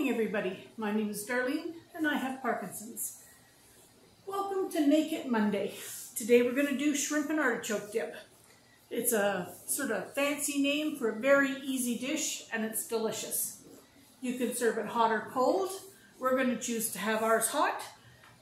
morning, everybody. My name is Darlene, and I have Parkinson's. Welcome to Make It Monday. Today we're going to do shrimp and artichoke dip. It's a sort of fancy name for a very easy dish, and it's delicious. You can serve it hot or cold. We're going to choose to have ours hot.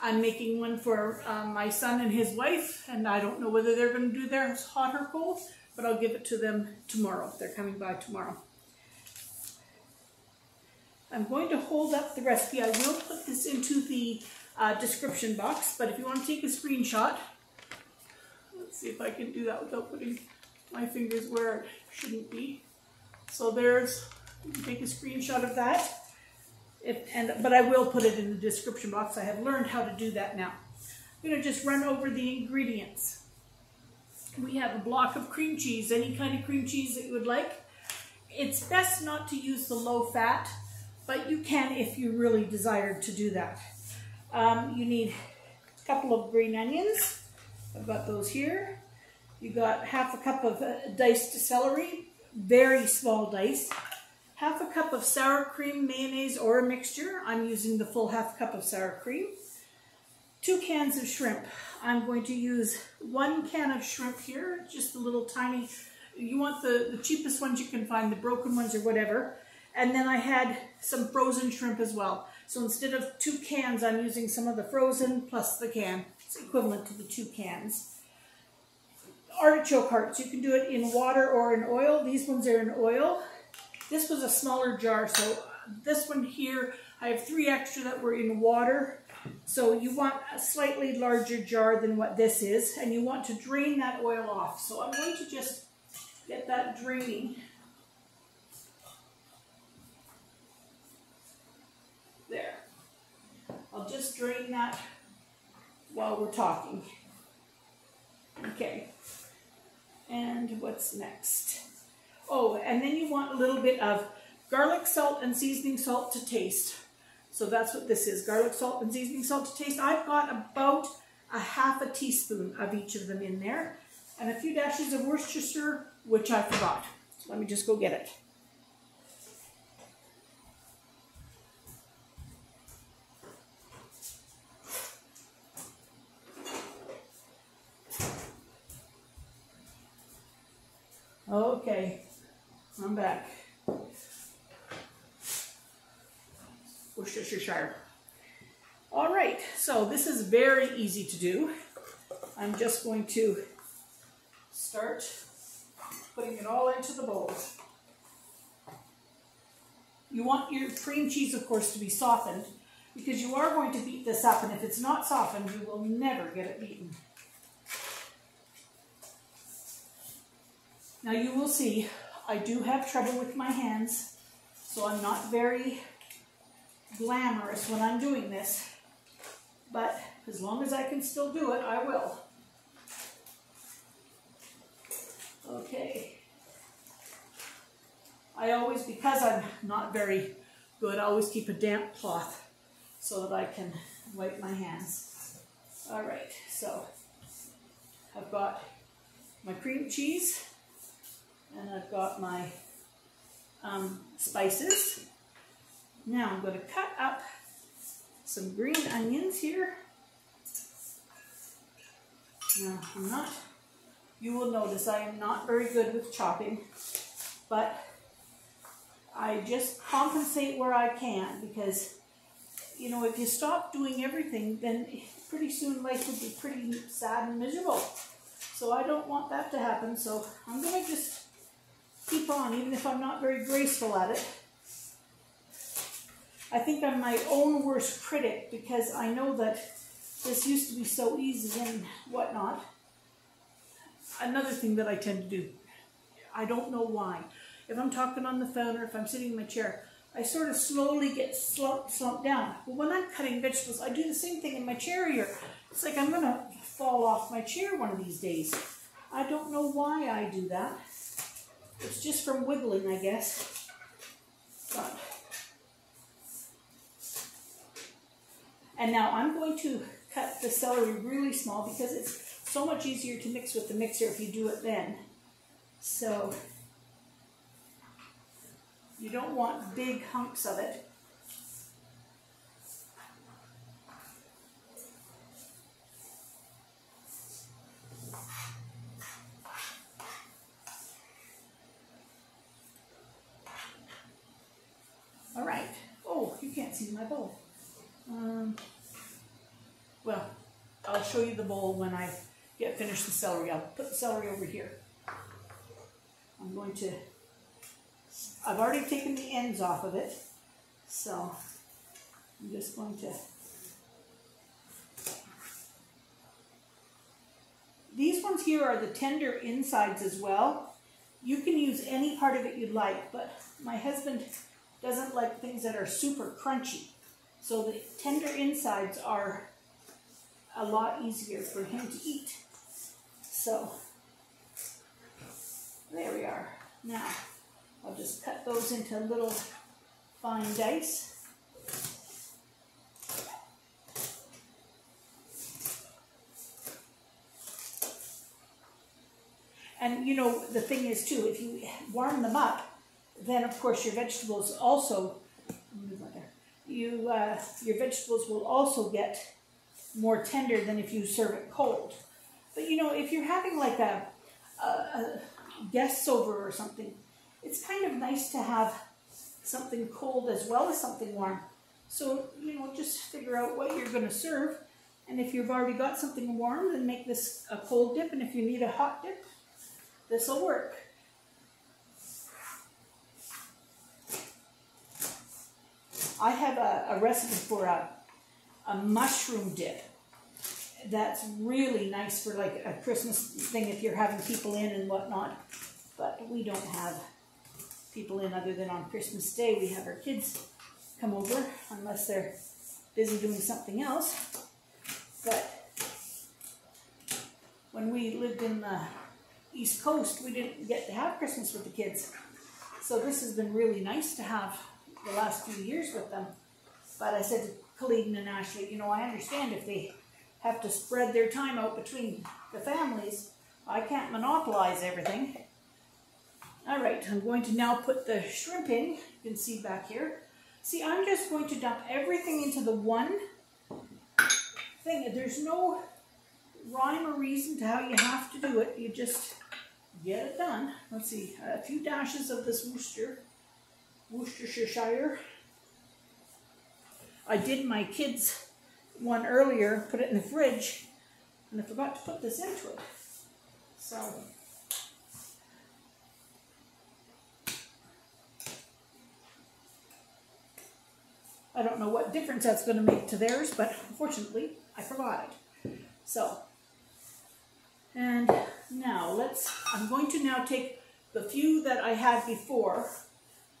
I'm making one for uh, my son and his wife, and I don't know whether they're going to do theirs hot or cold, but I'll give it to them tomorrow. They're coming by tomorrow. I'm going to hold up the recipe. I will put this into the uh, description box, but if you want to take a screenshot, let's see if I can do that without putting my fingers where it shouldn't be. So there's, you can take a screenshot of that. If, and But I will put it in the description box. I have learned how to do that now. I'm going to just run over the ingredients. We have a block of cream cheese, any kind of cream cheese that you would like. It's best not to use the low fat but you can if you really desire to do that. Um, you need a couple of green onions. I've got those here. You got half a cup of uh, diced celery, very small dice. Half a cup of sour cream, mayonnaise, or a mixture. I'm using the full half cup of sour cream. Two cans of shrimp. I'm going to use one can of shrimp here, just a little tiny. You want the, the cheapest ones you can find, the broken ones or whatever. And then I had some frozen shrimp as well. So instead of two cans, I'm using some of the frozen plus the can. It's equivalent to the two cans. Artichoke hearts, you can do it in water or in oil. These ones are in oil. This was a smaller jar, so this one here, I have three extra that were in water. So you want a slightly larger jar than what this is, and you want to drain that oil off. So I'm going to just get that draining. Just drain that while we're talking. Okay. And what's next? Oh, and then you want a little bit of garlic salt and seasoning salt to taste. So that's what this is, garlic salt and seasoning salt to taste. I've got about a half a teaspoon of each of them in there and a few dashes of Worcestershire, which I forgot. Let me just go get it. Okay, I'm back. Worcestershire. All right, so this is very easy to do. I'm just going to start putting it all into the bowl. You want your cream cheese, of course, to be softened because you are going to beat this up, and if it's not softened, you will never get it beaten. Now you will see, I do have trouble with my hands, so I'm not very glamorous when I'm doing this, but as long as I can still do it, I will. Okay. I always, because I'm not very good, I always keep a damp cloth so that I can wipe my hands. All right, so I've got my cream cheese and I've got my um, spices. Now I'm going to cut up some green onions here. Now I'm not, you will notice I am not very good with chopping, but I just compensate where I can because, you know, if you stop doing everything, then pretty soon life would be pretty sad and miserable. So I don't want that to happen. So I'm going to just keep on, even if I'm not very graceful at it. I think I'm my own worst critic because I know that this used to be so easy and whatnot. Another thing that I tend to do, I don't know why. If I'm talking on the phone or if I'm sitting in my chair, I sort of slowly get slumped, slumped down. But when I'm cutting vegetables, I do the same thing in my chair here. It's like I'm going to fall off my chair one of these days. I don't know why I do that. It's just from wiggling, I guess. But. And now I'm going to cut the celery really small because it's so much easier to mix with the mixer if you do it then. So you don't want big hunks of it. see my bowl. Um, well, I'll show you the bowl when I get finished the celery. I'll put the celery over here. I'm going to, I've already taken the ends off of it, so I'm just going to, these ones here are the tender insides as well. You can use any part of it you'd like, but my husband doesn't like things that are super crunchy. So the tender insides are a lot easier for him to eat. So there we are. Now I'll just cut those into little fine dice. And you know, the thing is too, if you warm them up, then of course your vegetables also, you, uh, your vegetables will also get more tender than if you serve it cold. But you know, if you're having like a, a, a guests over or something, it's kind of nice to have something cold as well as something warm. So, you know, just figure out what you're going to serve. And if you've already got something warm, then make this a cold dip. And if you need a hot dip, this will work. I have a, a recipe for a, a mushroom dip that's really nice for like a Christmas thing if you're having people in and whatnot. But we don't have people in other than on Christmas Day. We have our kids come over unless they're busy doing something else. But when we lived in the East Coast, we didn't get to have Christmas with the kids. So this has been really nice to have the last few years with them. But I said Colleen and Ashley, you know, I understand if they have to spread their time out between the families. I can't monopolize everything. All right, I'm going to now put the shrimp in. You can see back here. See, I'm just going to dump everything into the one thing. There's no rhyme or reason to how you have to do it. You just get it done. Let's see, a few dashes of this Worcester, Worcestershire. I did my kids' one earlier, put it in the fridge, and I forgot to put this into it. So, I don't know what difference that's going to make to theirs, but unfortunately, I forgot it. So, and now let's, I'm going to now take the few that I had before,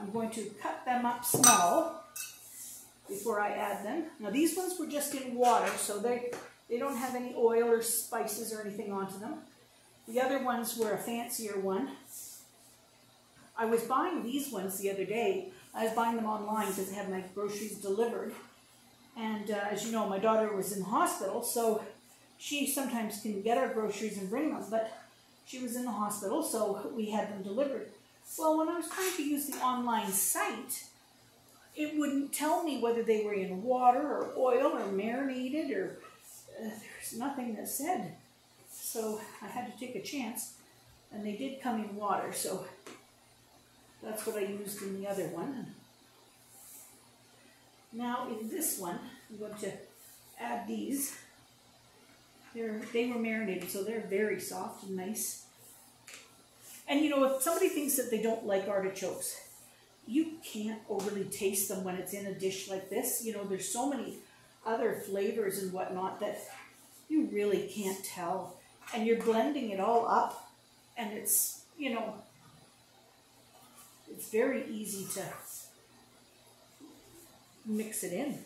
I'm going to cut them up small before I add them. Now these ones were just in water, so they, they don't have any oil or spices or anything onto them. The other ones were a fancier one. I was buying these ones the other day. I was buying them online because I had my groceries delivered. And uh, as you know, my daughter was in the hospital, so she sometimes can get our groceries and bring them, but she was in the hospital, so we had them delivered. Well, when I was trying to use the online site, it wouldn't tell me whether they were in water or oil or marinated or uh, there's nothing that said. So I had to take a chance and they did come in water so that's what I used in the other one. Now in this one I'm going to add these. They're, they were marinated so they're very soft and nice. And you know if somebody thinks that they don't like artichokes you can't overly taste them when it's in a dish like this. You know, there's so many other flavors and whatnot that you really can't tell. And you're blending it all up and it's, you know, it's very easy to mix it in,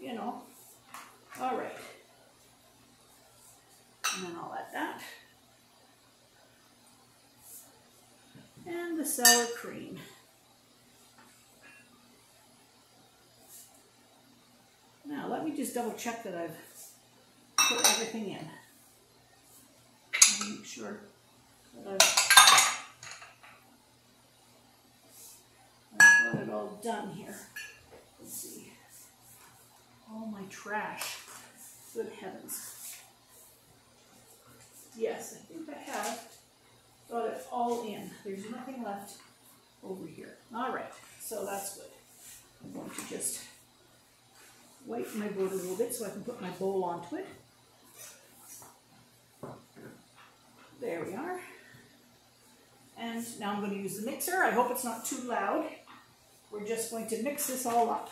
you know. All right. And then I'll add that. And the sour cream. Now let me just double check that I've put everything in. Make sure that I've, I've got it all done here. Let's see. All my trash. Good heavens. Yes, I think I have got it all in. There's nothing left over here. All right, so that's good. I'm going to just whiten my board a little bit so I can put my bowl onto it. There we are. And now I'm going to use the mixer. I hope it's not too loud. We're just going to mix this all up.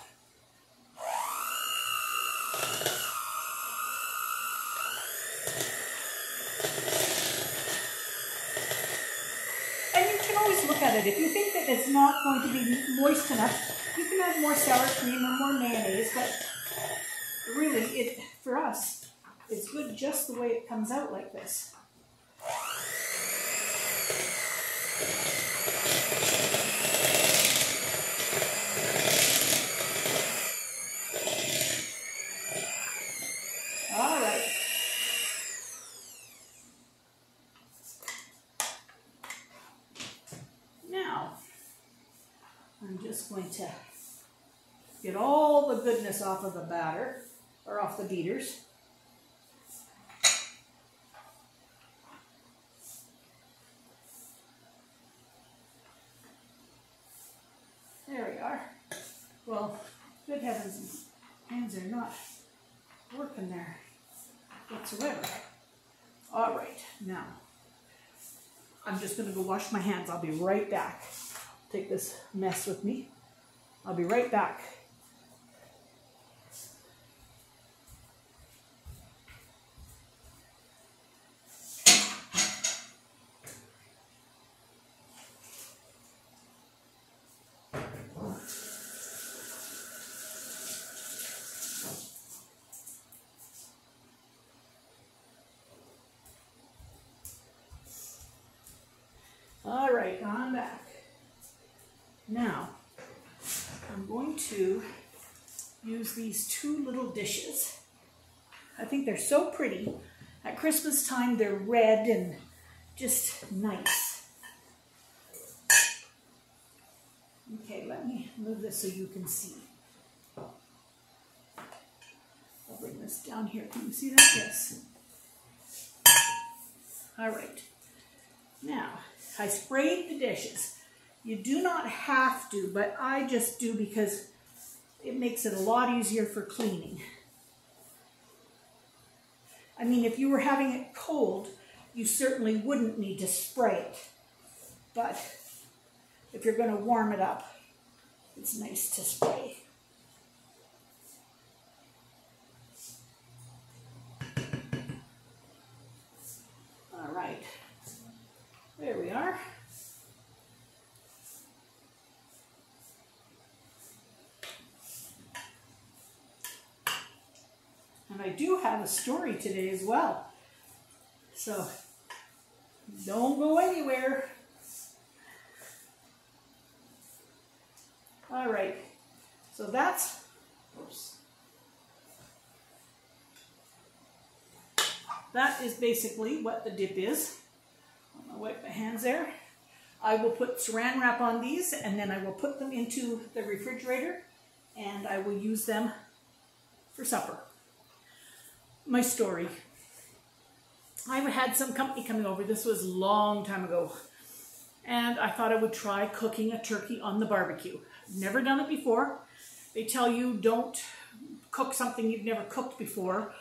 And you can always look at it. If you think that it's not going to be moist enough, you can add more sour cream or more mayonnaise, but really, it for us, it's good just the way it comes out like this. All right. Now, I'm just going to get all the goodness off of the batter, or off the beaters. There we are. Well, good heavens, hands are not working there whatsoever. All right, now I'm just gonna go wash my hands. I'll be right back. Take this mess with me. I'll be right back. Going to use these two little dishes. I think they're so pretty. At Christmas time, they're red and just nice. Okay, let me move this so you can see. I'll bring this down here. Can you see that? Yes. All right. Now, I sprayed the dishes. You do not have to, but I just do because it makes it a lot easier for cleaning. I mean, if you were having it cold, you certainly wouldn't need to spray it. But if you're going to warm it up, it's nice to spray. All right. There we are. And I do have a story today as well. So don't go anywhere. All right. So that's, oops. That is basically what the dip is. I'm gonna wipe my hands there. I will put saran wrap on these and then I will put them into the refrigerator and I will use them for supper. My story. I had some company coming over. This was a long time ago. And I thought I would try cooking a turkey on the barbecue. Never done it before. They tell you don't cook something you've never cooked before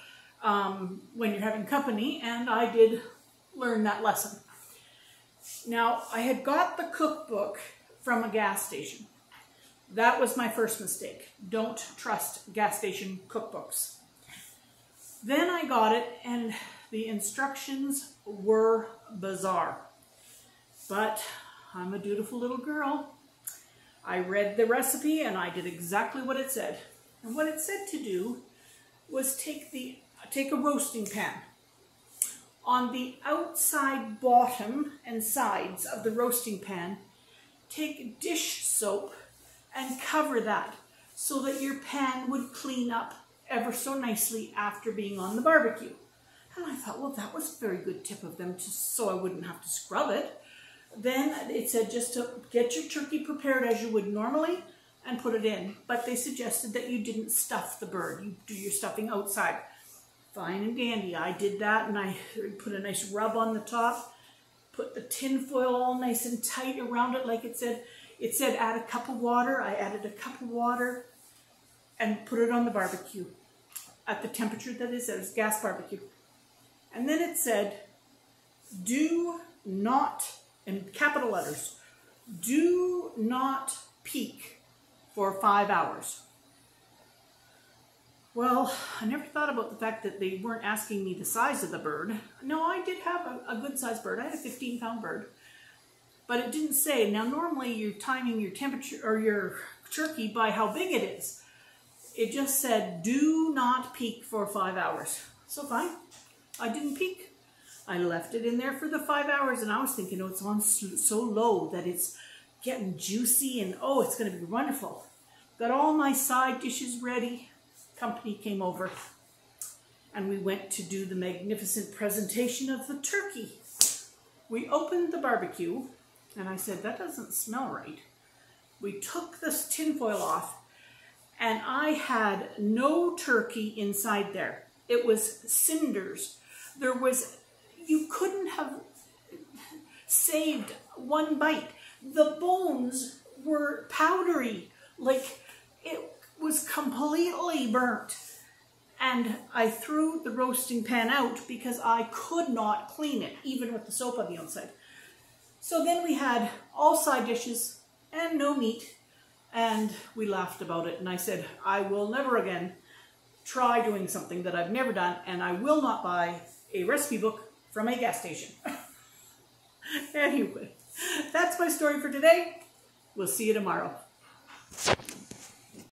um, when you're having company, and I did learn that lesson. Now, I had got the cookbook from a gas station. That was my first mistake. Don't trust gas station cookbooks. Then I got it, and the instructions were bizarre. But I'm a dutiful little girl. I read the recipe and I did exactly what it said. And what it said to do was take the take a roasting pan. On the outside bottom and sides of the roasting pan, take dish soap and cover that so that your pan would clean up ever so nicely after being on the barbecue. And I thought, well, that was a very good tip of them, just so I wouldn't have to scrub it. Then it said just to get your turkey prepared as you would normally and put it in. But they suggested that you didn't stuff the bird. You do your stuffing outside. Fine and dandy. I did that and I put a nice rub on the top. Put the tin foil all nice and tight around it like it said. It said add a cup of water. I added a cup of water. and put it on the barbecue at the temperature that is, it was gas barbecue. And then it said, do not, in capital letters, do not peek for five hours. Well, I never thought about the fact that they weren't asking me the size of the bird. No, I did have a, a good sized bird. I had a 15 pound bird. But it didn't say. Now, normally you're timing your temperature or your turkey by how big it is. It just said, do not peek for five hours. So fine. I didn't peek. I left it in there for the five hours and I was thinking, oh, it's on so low that it's getting juicy and oh, it's going to be wonderful. Got all my side dishes ready company came over and we went to do the magnificent presentation of the turkey. We opened the barbecue and I said, that doesn't smell right. We took this tinfoil off and I had no turkey inside there. It was cinders. There was, you couldn't have saved one bite. The bones were powdery, like it was completely burnt. And I threw the roasting pan out because I could not clean it, even with the soap on the outside. So then we had all side dishes and no meat. And we laughed about it. And I said, I will never again try doing something that I've never done. And I will not buy a recipe book from a gas station. anyway, that's my story for today. We'll see you tomorrow.